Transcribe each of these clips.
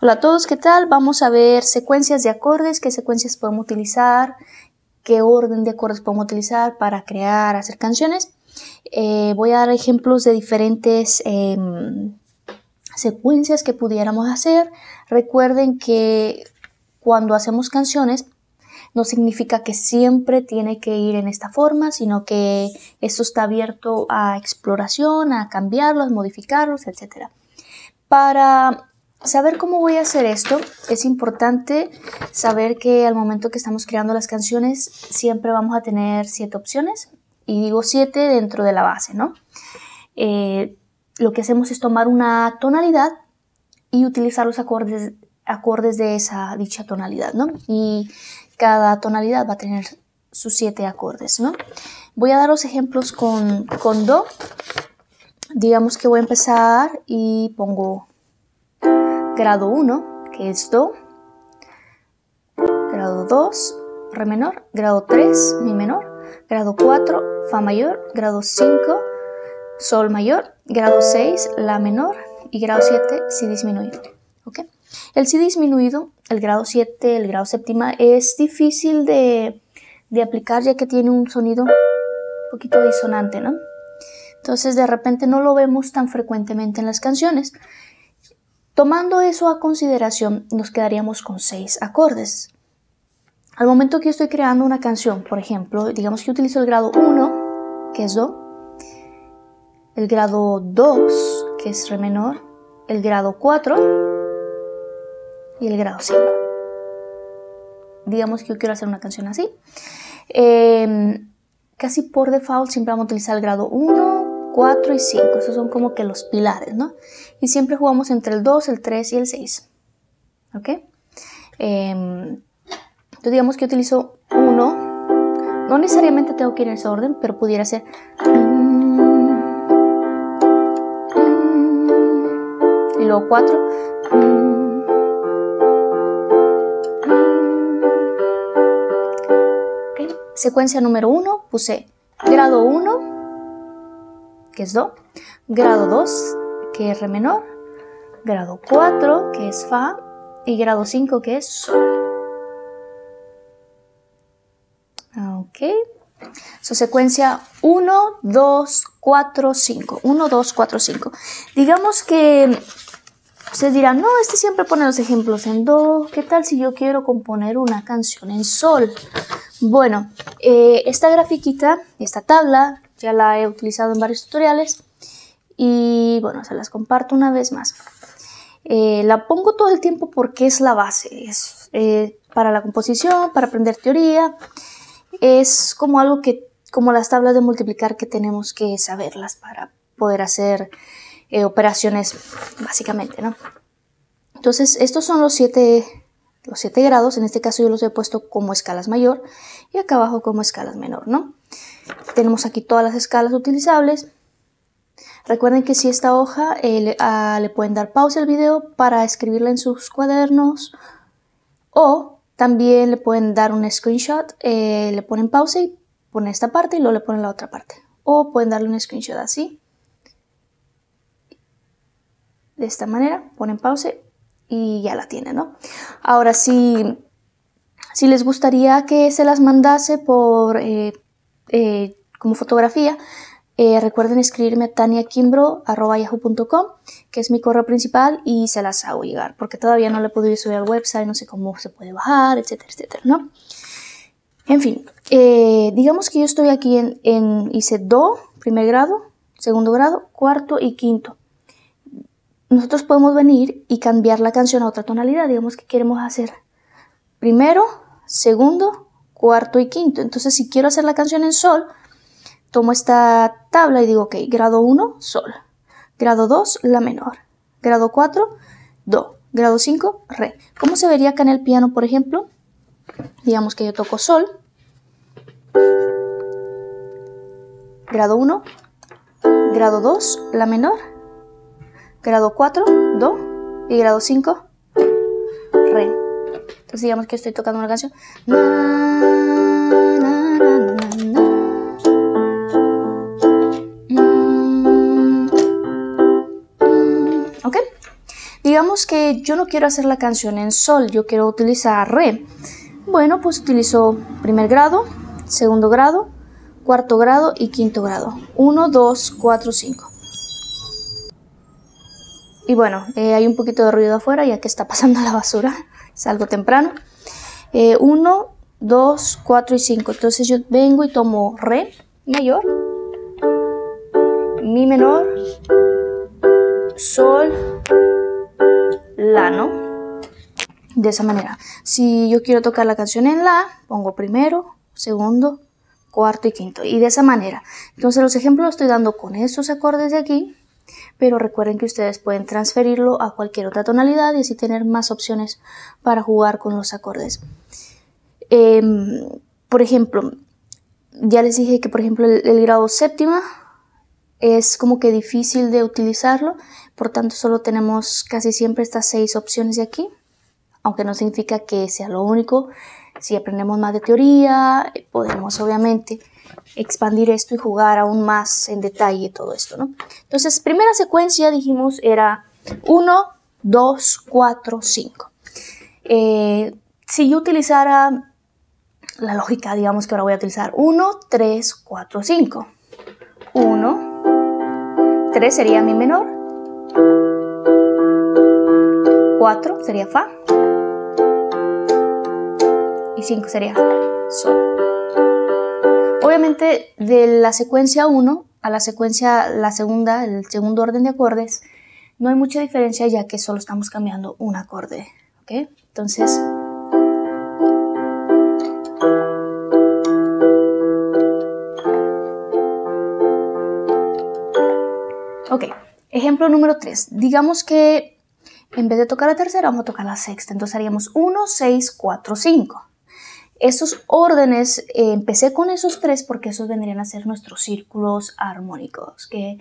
Hola a todos, ¿qué tal? Vamos a ver secuencias de acordes, qué secuencias podemos utilizar, qué orden de acordes podemos utilizar para crear, hacer canciones. Eh, voy a dar ejemplos de diferentes em, secuencias que pudiéramos hacer. Recuerden que cuando hacemos canciones no significa que siempre tiene que ir en esta forma, sino que esto está abierto a exploración, a cambiarlos, modificarlos, etc. Para saber cómo voy a hacer esto, es importante saber que al momento que estamos creando las canciones siempre vamos a tener siete opciones y digo siete dentro de la base, ¿no? Eh, lo que hacemos es tomar una tonalidad y utilizar los acordes, acordes de esa dicha tonalidad, ¿no? Y cada tonalidad va a tener sus siete acordes, ¿no? Voy a daros ejemplos con, con Do. Digamos que voy a empezar y pongo grado 1, que es Do, grado 2, Re menor, grado 3, Mi menor, grado 4, Fa mayor, grado 5, Sol mayor, grado 6, La menor y grado 7, Si disminuido. El Si disminuido, el grado 7, el grado séptima, es difícil de, de aplicar ya que tiene un sonido un poquito disonante, ¿no? Entonces de repente no lo vemos tan frecuentemente en las canciones. Tomando eso a consideración, nos quedaríamos con seis acordes. Al momento que estoy creando una canción, por ejemplo, digamos que utilizo el grado 1, que es Do, el grado 2, que es Re menor, el grado 4 y el grado 5. Digamos que yo quiero hacer una canción así. Em, casi por default siempre vamos a utilizar el grado 1, 4 y 5. Esos son como que los pilares, ¿no? Y siempre jugamos entre el 2, el 3 y el 6. ¿Ok? entonces digamos que utilizo 1. No necesariamente tengo que ir en ese orden, pero pudiera ser... Y luego 4. Secuencia número 1, puse grado 1, que es Do, grado 2, que es Re menor, grado 4, que es Fa, y grado 5, que es Sol. Ok. Su secuencia 1, 2, 4, 5. 1, 2, 4, 5. Digamos que ustedes dirán, no, este siempre pone los ejemplos en Do. ¿Qué tal si yo quiero componer una canción en Sol? Bueno, eh, esta grafiquita, esta tabla, ya la he utilizado en varios tutoriales y bueno, se las comparto una vez más. Eh, la pongo todo el tiempo porque es la base, es eh, para la composición, para aprender teoría, es como algo que, como las tablas de multiplicar que tenemos que saberlas para poder hacer eh, operaciones básicamente, ¿no? Entonces, estos son los siete, los siete grados, en este caso yo los he puesto como escalas mayor y acá abajo como escalas menor, ¿no? Tenemos aquí todas las escalas utilizables. Recuerden que si esta hoja eh, ah, le, pueden dar pausa al video para escribirla en sus cuadernos o también le pueden dar un screenshot, eh, le ponen pausa y ponen esta parte y luego le ponen la otra parte. O pueden darle un screenshot así. De esta manera, ponen pausa y ya la tienen, ¿no? Ahora, si, si les gustaría que se las mandase por... Eh, eh, como fotografía, eh, recuerden escribirme a taniakimbro.yahoo.com, que es mi correo principal, y se las hago llegar, porque todavía no le he podido subir al website, no sé cómo se puede bajar, etcétera, etcétera, ¿no? En fin, eh, digamos que yo estoy aquí en, en, hice Do, primer grado, segundo grado, cuarto y quinto. Nosotros podemos venir y cambiar la canción a otra tonalidad, digamos que queremos hacer primero, segundo, cuarto y quinto. Entonces, si quiero hacer la canción en sol, tomo esta tabla y digo, ok, grado 1, sol. Grado 2, la menor. Grado 4, do. Grado 5, re. ¿Cómo se vería acá en el piano, por ejemplo? Digamos que yo toco sol. Grado 1, grado 2, la menor. Grado 4, do. Y grado 5, re. Entonces digamos que estoy tocando una canción. ¿Ok? Digamos que yo no quiero hacer la canción en sol, yo quiero utilizar re. Bueno, pues utilizo primer grado, segundo grado, cuarto grado y quinto grado. 1, 2, 4, 5. Y bueno, eh, hay un poquito de ruido afuera ya que está pasando la basura. Es algo temprano. 1, 2, 4 y 5. Entonces yo vengo y tomo re mayor, mi menor, sol, la, ¿no? de esa manera. Si yo quiero tocar la canción en la, pongo primero, segundo, cuarto y quinto. Y de esa manera. Entonces los ejemplos los estoy dando con estos acordes de aquí. Pero recuerden que ustedes pueden transferirlo a cualquier otra tonalidad y así tener más opciones para jugar con los acordes. Em, por ejemplo, ya les dije que por ejemplo el, el grado séptima es como que difícil de utilizarlo, por tanto solo tenemos casi siempre estas seis opciones de aquí aunque no significa que sea lo único. Si aprendemos más de teoría, podemos obviamente expandir esto y jugar aún más en detalle todo esto, ¿no? Entonces, primera secuencia, dijimos, era 1, 2, 4, 5. si yo utilizara la lógica, digamos que ahora voy a utilizar 1, 3, 4, 5. 1, 3 sería mi menor, 4 sería fa, y 5 sería Sol. Obviamente de la secuencia 1 a la secuencia, la segunda, el segundo orden de acordes, no hay mucha diferencia ya que solo estamos cambiando un acorde. Entonces... Ok, ejemplo número 3. Digamos que en vez de tocar la tercera, vamos a tocar la sexta. Entonces haríamos 1, 6, 4, 5. Esos órdenes, eh, empecé con esos tres porque esos vendrían a ser nuestros círculos armónicos, que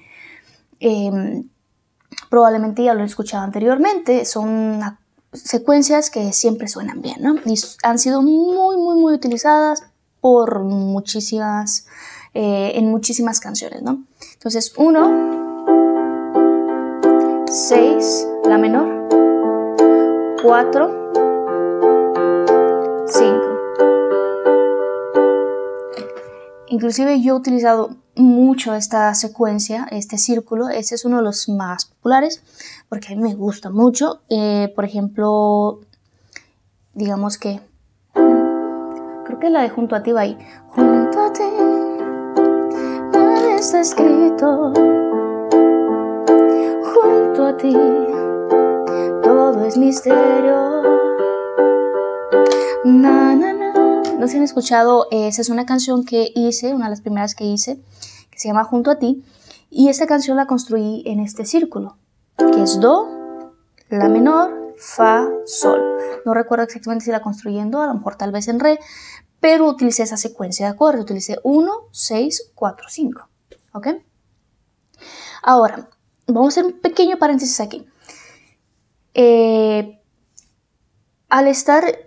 em, probablemente ya lo he escuchado anteriormente, son secuencias que siempre suenan bien, ¿no? Y han sido muy, muy, muy utilizadas por muchísimas, eh, en muchísimas canciones, ¿no? Entonces, 1, 6, la menor, 4, Inclusive yo he utilizado mucho esta secuencia, este círculo, este es uno de los más populares porque a mí me gusta mucho. Eh, por ejemplo, digamos que, creo que la de junto a ti va ahí. Junto a ti, nada está escrito. Junto a ti, todo es misterio. Se han escuchado, esa es una canción que hice, una de las primeras que hice, que se llama Junto a ti. Y esta canción la construí en este círculo, que es Do, La menor, Fa, Sol. No recuerdo exactamente si la construí en Do, a lo mejor tal vez en Re, pero utilicé esa secuencia de acordes. Utilicé 1, 6, 4, 5. ¿Ok? Ahora, vamos a hacer un pequeño paréntesis aquí. Eh, al estar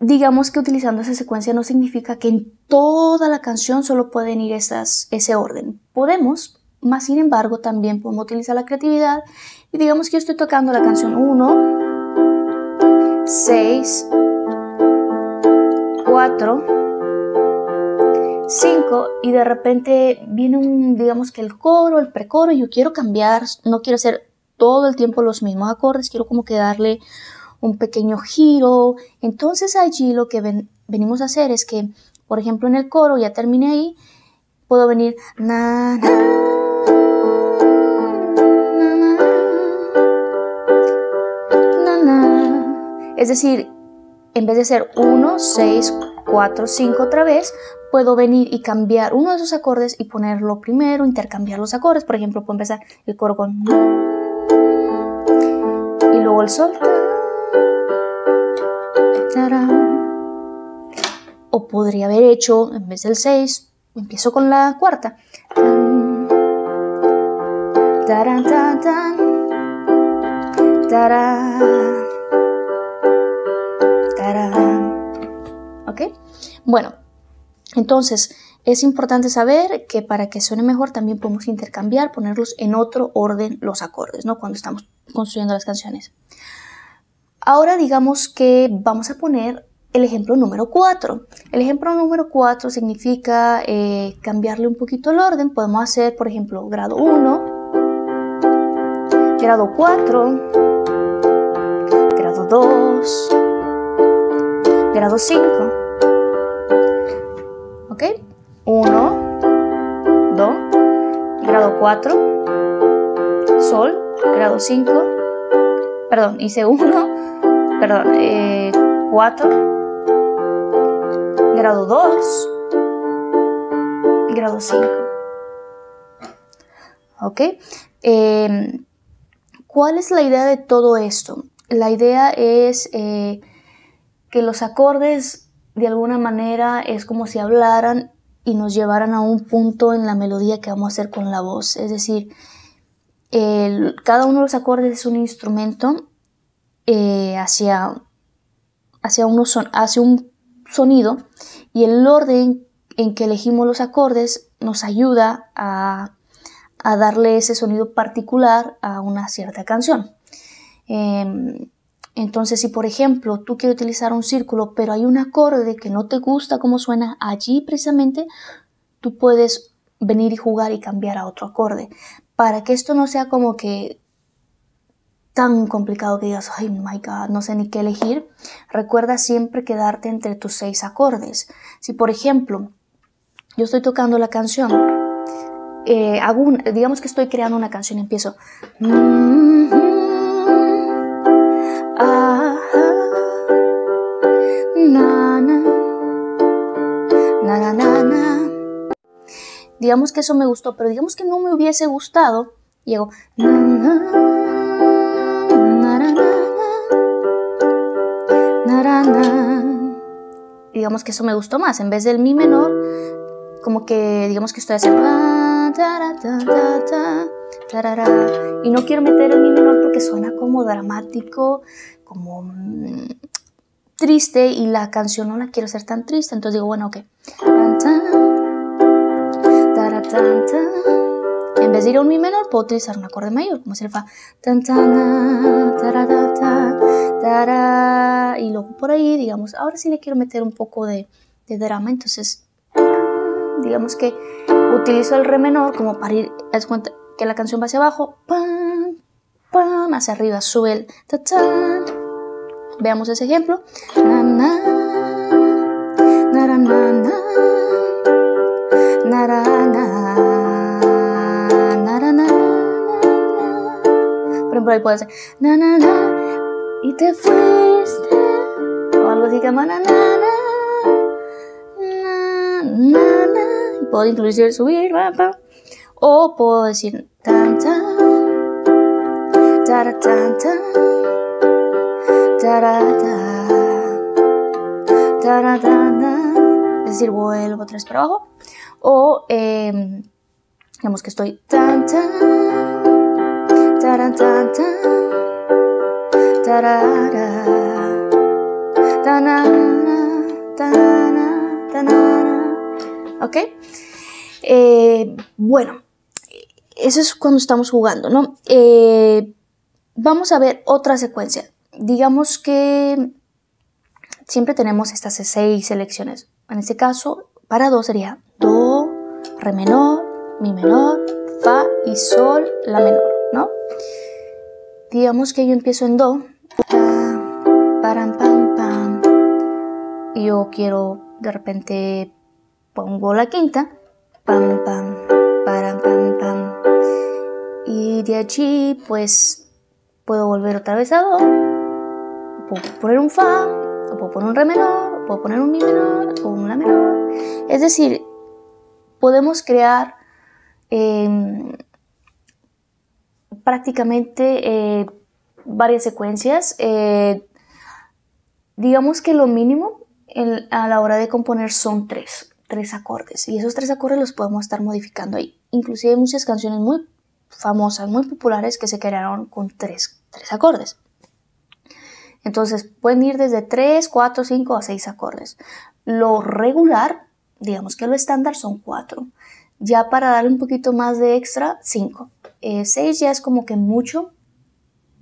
digamos que utilizando esa secuencia no significa que en toda la canción solo pueden ir esas, ese orden. Podemos, más sin embargo, también podemos utilizar la creatividad y digamos que yo estoy tocando la canción 1, 6, 4, 5 y de repente viene un, digamos que el coro, el precoro, y yo quiero cambiar, no quiero hacer todo el tiempo los mismos acordes, quiero como que darle un pequeño giro. Entonces allí lo que venimos a hacer es que, por ejemplo, en el coro, ya terminé ahí, puedo venir na, na, Es decir, en vez de ser 1, 6, 4, 5 otra vez, puedo venir y cambiar uno de esos acordes y ponerlo primero, intercambiar los acordes. Por ejemplo, puedo empezar el coro con y luego el sol. O podría haber hecho, en vez del 6, empiezo con la cuarta. ¿Ok? Bueno, entonces, es importante saber que para que suene mejor también podemos intercambiar, ponerlos en otro orden los acordes, ¿no? Cuando estamos construyendo las canciones. Ahora digamos que vamos a poner el ejemplo número 4. El ejemplo número 4 significa eh, cambiarle un poquito el orden. Podemos hacer, por ejemplo, grado 1, grado 4, grado 2, grado 5. ¿Ok? 1, 2, grado 4, sol, grado 5, perdón, hice 1, perdón, 4, eh, grado 2, grado 5. ¿Ok? Eh, ¿Cuál es la idea de todo esto? La idea es eh, que los acordes de alguna manera es como si hablaran y nos llevaran a un punto en la melodía que vamos a hacer con la voz. Es decir, cada uno de los acordes es un instrumento eh, hacia, hacia, hacia un sonido y el orden en que elegimos los acordes nos ayuda a, darle ese sonido particular a una cierta canción. Em, entonces, si por ejemplo tú quieres utilizar un círculo, pero hay un acorde que no te gusta cómo suena allí precisamente, tú puedes venir y jugar y cambiar a otro acorde. Para que esto no sea como que tan complicado que digas, ay my god, no sé ni qué elegir, recuerda siempre quedarte entre tus seis acordes. Si por ejemplo yo estoy tocando la canción, eh, digamos que estoy creando una canción y empiezo. Digamos que eso me gustó, pero digamos que no me hubiese gustado. Y hago. Digamos que eso me gustó más. En vez del mi menor, como que digamos que estoy haciendo. Y no quiero meter el mi menor porque suena como dramático, como mm, triste y la canción no la quiero hacer tan triste. Entonces digo, bueno, ok. Vez de ir a un mi menor, puedo utilizar un acorde mayor, como es el fa. Y luego por ahí, digamos, ahora sí le quiero meter un poco de, de drama, entonces digamos que utilizo el re menor como para ir, haz cuenta que la canción va hacia abajo, pam, pam, hacia arriba, sube el ta, ta. Veamos ese ejemplo. Na, na, na, na, na, Por ejemplo, ahí puede ser na, na, na, y te fuiste, o algo así que na, na, na, na, na, y puedo inclusive subir, pa, pa. o puedo decir tan, tan, tan, tan, tan es decir, vuelvo vez para abajo. O eh, digamos que estoy tan tan ¿Ok? Eh, bueno, eso es cuando estamos jugando, ¿no? Eh, vamos a ver otra secuencia digamos que siempre tenemos estas seis selecciones. En este caso, para do sería do, re menor, mi menor, fa y sol, la menor, ¿no? Digamos que yo empiezo en do, pam, pam. Y yo quiero, de repente, pongo la quinta, pam, pam, param, pam, pam. Y de allí, pues, puedo volver otra vez a do puedo poner un fa, o puedo poner un re menor, o puedo poner un mi menor o un la menor. Es decir, podemos crear em, prácticamente eh, varias secuencias. Eh, digamos que lo mínimo a la hora de componer son tres, tres acordes. Y esos tres acordes los podemos estar modificando ahí. Inclusive hay muchas canciones muy famosas, muy populares que se crearon con tres, tres acordes. Entonces pueden ir desde 3, 4, 5 a 6 acordes. Lo regular, digamos que lo estándar son 4. Ya para darle un poquito más de extra, 5. 6 eh, ya es como que mucho,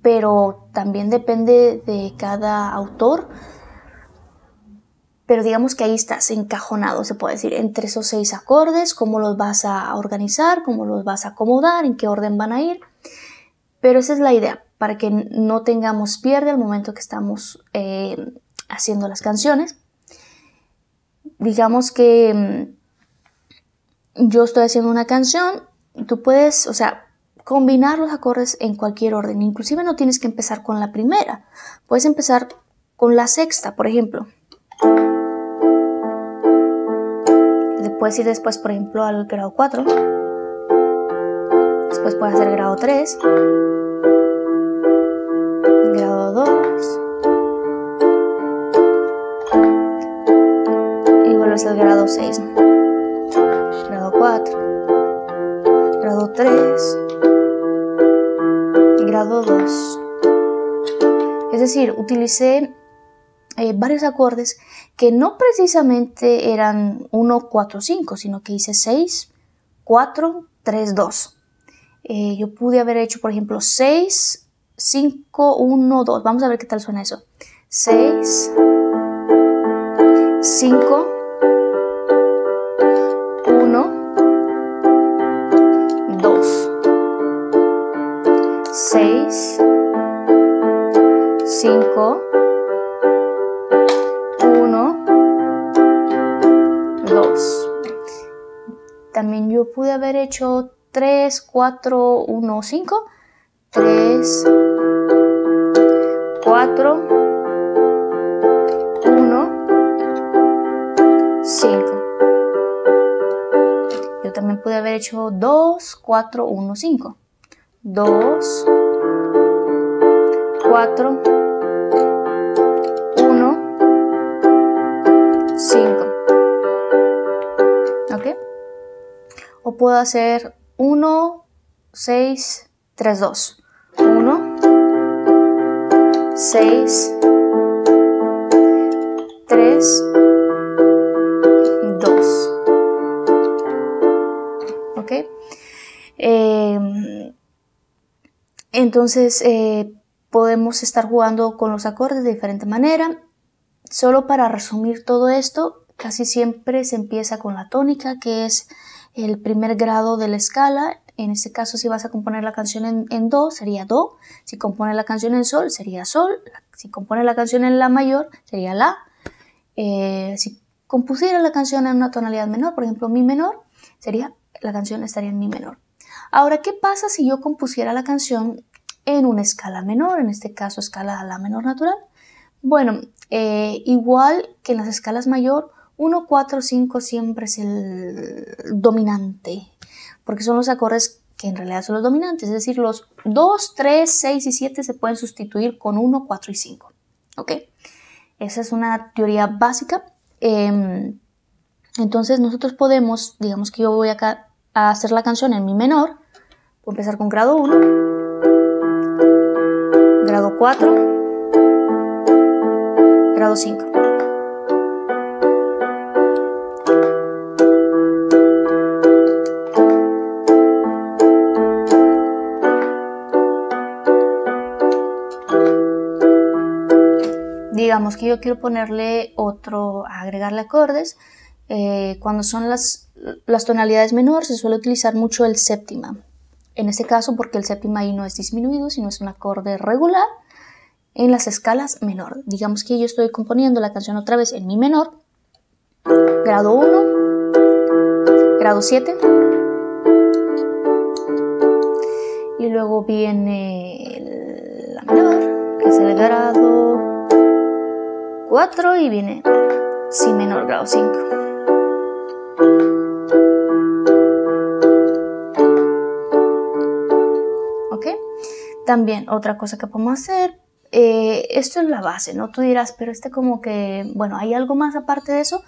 pero también depende de cada autor. Pero digamos que ahí estás encajonado, se puede decir, entre esos seis acordes, cómo los vas a organizar, cómo los vas a acomodar, en qué orden van a ir. Pero esa es la idea, para que no tengamos pierde al momento que estamos eh, haciendo las canciones. Digamos que mm, yo estoy haciendo una canción, tú puedes, o sea, combinar los acordes en cualquier orden. Inclusive no tienes que empezar con la primera. Puedes empezar con la sexta, por ejemplo. Puedes ir después, por ejemplo, al grado 4. Después puedes hacer grado 3. Grado 2. Y vuelves al grado 6. Grado 4. Grado 3 grado 2. Es decir, utilicé eh, varios acordes que no precisamente eran 1, 4, 5, sino que hice 6, 4, 3, 2. yo pude haber hecho, por ejemplo, 6, 5, 1, 2. Vamos a ver qué tal suena eso. 6, 5, 6, 5, 1, 2. También yo pude haber hecho 3, 4, 1, 5. 3, 4, 1, 5. Yo también pude haber hecho 2, 4, 1, 5. 2, 4, 1, 5. ¿Ok? O puedo hacer 1, 6, 3, 2. 1, 6, 3, 2. ¿Ok? Eh, entonces eh, podemos estar jugando con los acordes de diferente manera. Solo para resumir todo esto, casi siempre se empieza con la tónica, que es el primer grado de la escala. En este caso, si vas a componer la canción en, Do, sería Do. Si compones la canción en Sol, sería Sol. Si compones la canción en La mayor, sería La. Eh, si compusiera la canción en una tonalidad menor, por ejemplo, Mi menor, sería la canción estaría en Mi menor. Ahora, ¿qué pasa si yo compusiera la canción en una escala menor, en este caso escala La menor natural? Bueno, eh, igual que en las escalas mayor, 1, 4, 5 siempre es el dominante, porque son los acordes que en realidad son los dominantes, es decir, los 2, 3, 6 y 7 se pueden sustituir con 1, 4 y 5. ¿Ok? Esa es una teoría básica. Em, entonces nosotros podemos, digamos que yo voy acá a hacer la canción en mi menor, Voy a empezar con grado 1, grado 4, grado 5. Digamos que yo quiero ponerle otro, agregarle acordes. Eh, cuando son las, las tonalidades menores se suele utilizar mucho el séptima. En este caso, porque el séptima ahí no es disminuido, sino es un acorde regular en las escalas menor. Digamos que yo estoy componiendo la canción otra vez en mi menor, grado 1, grado 7, y luego viene la menor, que es el grado 4, y viene si menor, grado 5. También otra cosa que podemos hacer, eh, esto es la base, ¿no? Tú dirás, pero este como que, bueno, ¿hay algo más aparte de eso?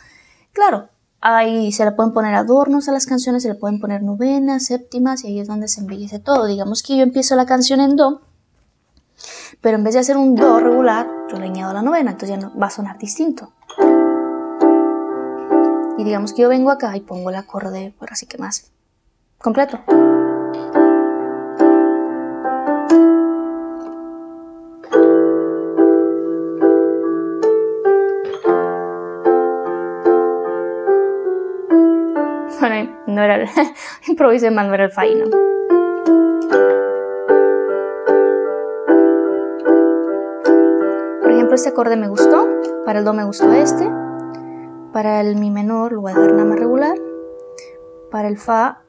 Claro, ahí se le pueden poner adornos a las canciones, se le pueden poner novenas, séptimas y ahí es donde se embellece todo. Digamos que yo empiezo la canción en Do, pero en vez de hacer un Do regular, yo le añado la novena, entonces ya no, va a sonar distinto. Y digamos que yo vengo acá y pongo el acorde, por así que más completo. No era el, improvisé mal, no era el fa ¿no? Por ejemplo, este acorde me gustó, para el do me gustó este, para el mi menor lo voy a dejar nada más regular, para el fa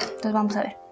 entonces vamos a ver.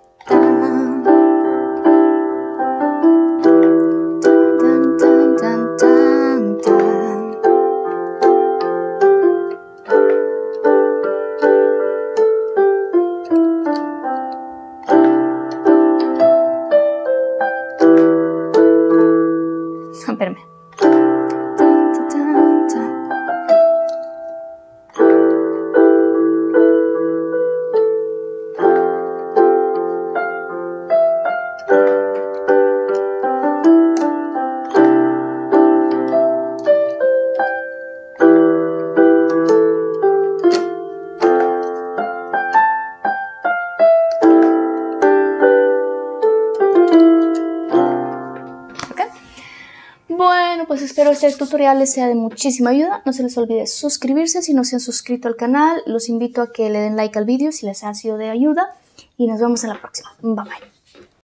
Este tutorial les sea de muchísima ayuda. No se les olvide suscribirse si no se han suscrito al canal. Los invito a que le den like al vídeo si les ha sido de ayuda. Y nos vemos en la próxima. Bye bye.